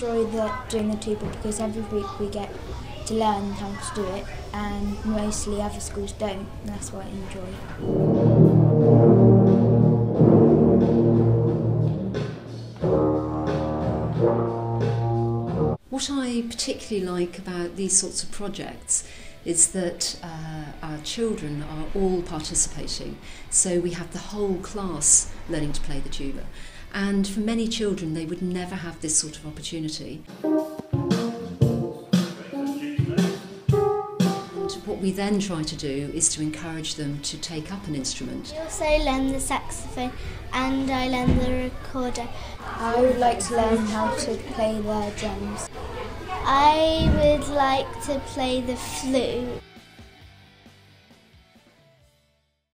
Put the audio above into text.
Enjoy the, doing the tuba because every week we get to learn how to do it, and mostly other schools don't. That's what I enjoy. What I particularly like about these sorts of projects is that uh, our children are all participating. So we have the whole class learning to play the tuba. And for many children, they would never have this sort of opportunity. What we then try to do is to encourage them to take up an instrument. I also learn the saxophone and I learn the recorder. I would like to learn how to play the drums. I would like to play the flute.